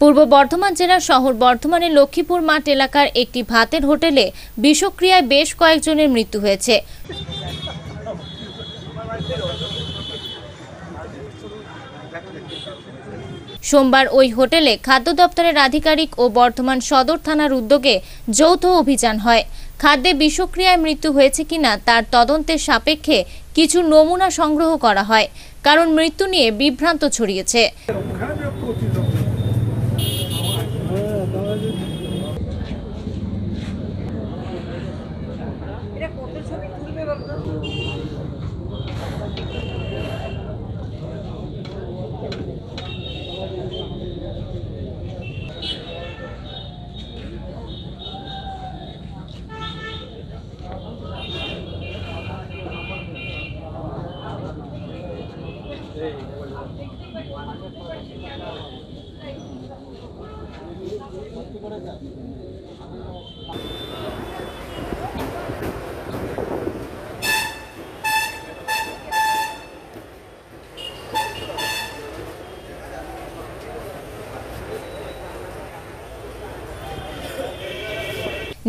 পূর্ব বর্ধমান জেলার শহর বর্ধমানের লক্ষ্মীপুর মাঠ এলাকার একটি ভাতের হোটেলে বিষক্রিয়ায় বেশ কয়েকজনের মৃত্যু হয়েছে। সোমবার ওই হোটেলে খাদ্য দপ্তরের আধিকারিক ও বর্ধমান সদর থানার উদ্যোগে যৌথ অভিযান হয়। খাদ্যে বিষক্রিয়ায় মৃত্যু হয়েছে কিনা তার তদন্তের সাপেক্ষে কিছু নমুনা সংগ্রহ করা হয়, কারণ মৃত্যু নিয়ে বিভ্রান্ত ছড়িয়েছে। এটা কত ছবি তুলবে বলতো Thank you.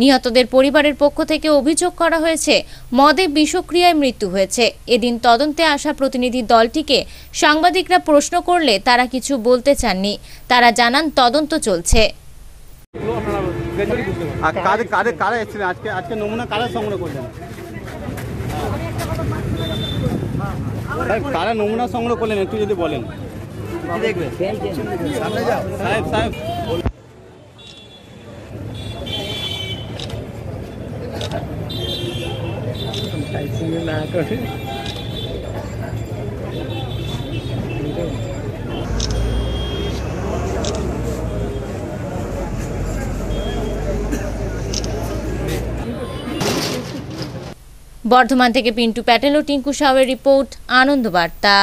নিহতদের পরিবারের পক্ষ থেকে অভিযোগ করা হয়েছে মদে বিষক্রিয়ায় মৃত্যু হয়েছে। এদিন তদন্তে আসা প্রতিনিধি দলটিকে সাংবাদিকরা প্রশ্ন করলে তারা কিছু বলতে চাননি। তারা জানান তদন্ত চলছে। আর কাদের কাদের কারা এসেছিলেন আজকে আজকে নমুনা কারা সংগ্রহ করলেন? সাহেব কারা নমুনা সংগ্রহ করলেন একটু যদি বলেন। সাহেব সাহেব। বর্ধমান থেকে পিন্টু প্যাটেল ও টিঙ্কু সাউয়ের রিপোর্ট আনন্দ বার্তা